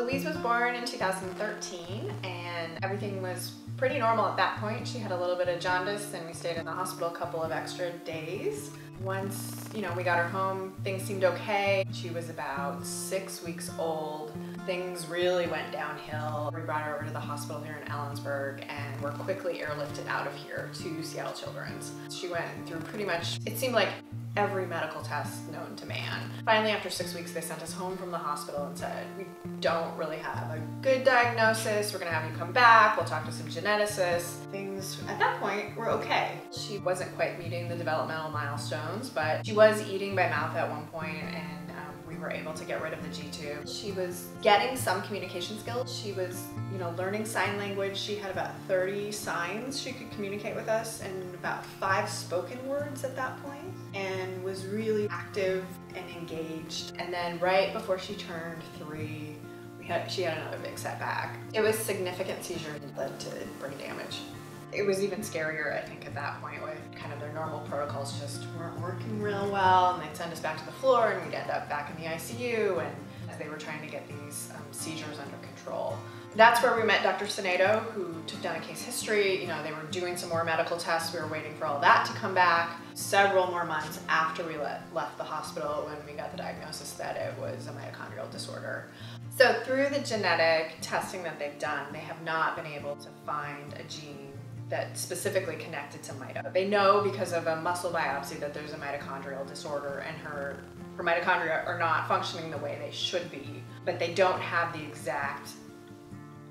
Louise was born in 2013 and everything was pretty normal at that point. She had a little bit of jaundice and we stayed in the hospital a couple of extra days. Once, you know, we got her home, things seemed okay. She was about six weeks old. Things really went downhill. We brought her over to the hospital here in Ellensburg and were quickly airlifted out of here to Seattle Children's. She went through pretty much, it seemed like every medical test known to man. Finally, after six weeks, they sent us home from the hospital and said, we don't really have a good diagnosis. We're gonna have you come back. We'll talk to some geneticists. Things at that point were okay. She wasn't quite meeting the developmental milestones, but she was eating by mouth at one point and um, we were able to get rid of the G-tube. She was getting some communication skills. She was, you know, learning sign language. She had about 30 signs she could communicate with us and about five spoken words at that point and was really active and engaged. And then right before she turned three, had, she had another big setback. It was significant seizure that led to brain damage. It was even scarier, I think, at that point when kind of their normal protocols just weren't working real well and they'd send us back to the floor and we'd end up back in the ICU and as they were trying to get these um, seizures under control. That's where we met Dr. Saneto, who took down a case history. You know, they were doing some more medical tests. We were waiting for all that to come back. Several more months after we let, left the hospital when we got the diagnosis that it was a mitochondrial disorder. So through the genetic testing that they've done, they have not been able to find a gene that specifically connected to mito. They know because of a muscle biopsy that there's a mitochondrial disorder and her, her mitochondria are not functioning the way they should be, but they don't have the exact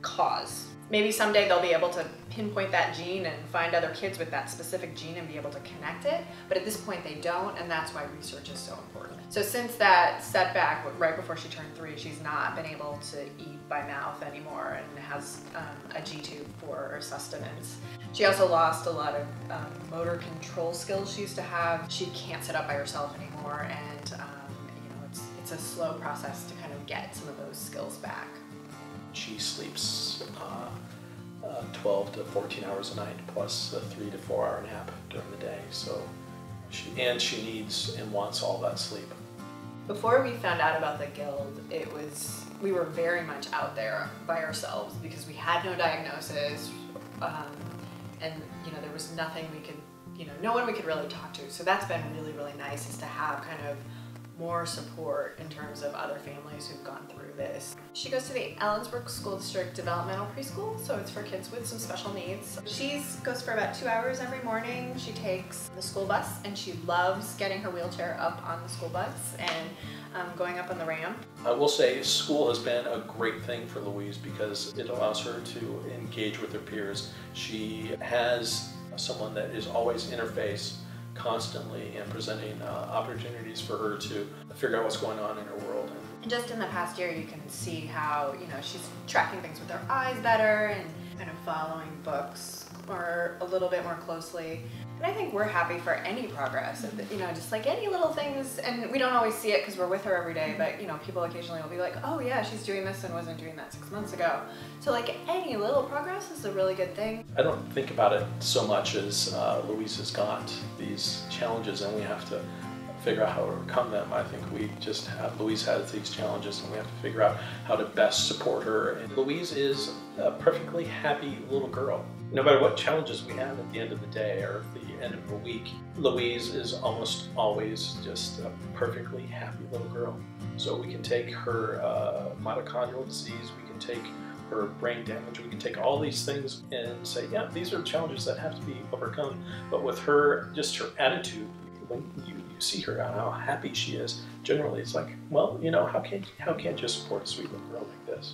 cause. Maybe someday they'll be able to pinpoint that gene and find other kids with that specific gene and be able to connect it, but at this point they don't, and that's why research is so important. So since that setback right before she turned three, she's not been able to eat by mouth anymore and has um, a G-tube for sustenance. She also lost a lot of um, motor control skills she used to have. She can't sit up by herself anymore, and um, you know it's, it's a slow process to kind of get some of those skills back. She sleeps uh, uh, 12 to 14 hours a night, plus a three to four hour nap during the day. So, she, and she needs and wants all that sleep. Before we found out about the guild, it was we were very much out there by ourselves because we had no diagnosis, um, and you know there was nothing we could, you know, no one we could really talk to. So that's been really really nice is to have kind of more support in terms of other families who've gone through this. She goes to the Ellensburg School District Developmental Preschool, so it's for kids with some special needs. She goes for about two hours every morning. She takes the school bus and she loves getting her wheelchair up on the school bus and um, going up on the ramp. I will say school has been a great thing for Louise because it allows her to engage with her peers. She has someone that is always in her face constantly and presenting uh, opportunities for her to figure out what's going on in her world. And just in the past year, you can see how, you know, she's tracking things with her eyes better and kind of following books or a little bit more closely. And I think we're happy for any progress, you know, just like any little things. And we don't always see it because we're with her every day, but you know, people occasionally will be like, oh yeah, she's doing this and wasn't doing that six months ago. So like any little progress is a really good thing. I don't think about it so much as uh, Louise has got these challenges and we have to figure out how to overcome them. I think we just have, Louise has these challenges and we have to figure out how to best support her. And Louise is a perfectly happy little girl. No matter what challenges we have at the end of the day or the end of the week, Louise is almost always just a perfectly happy little girl. So we can take her uh, mitochondrial disease, we can take her brain damage, we can take all these things and say, yeah, these are challenges that have to be overcome. But with her, just her attitude, when you, you see her and how happy she is, generally it's like, well, you know, how can how can't you support a sweet little girl like this?